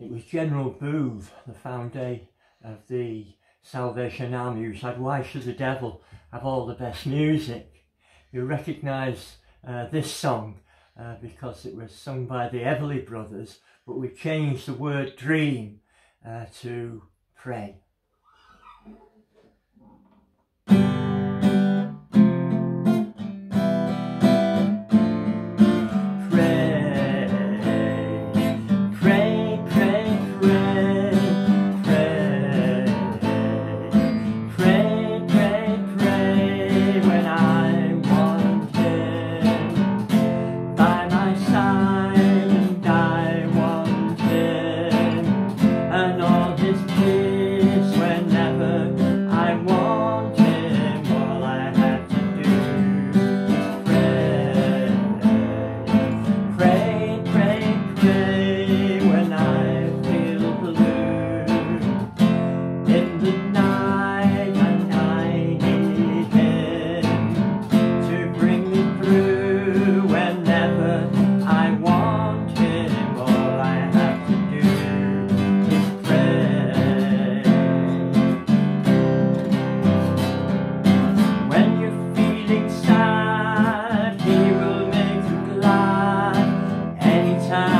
It was General Booth, the founder of the Salvation Army, who said, why should the devil have all the best music? You recognise uh, this song uh, because it was sung by the Everly Brothers, but we changed the word dream uh, to pray. you. time.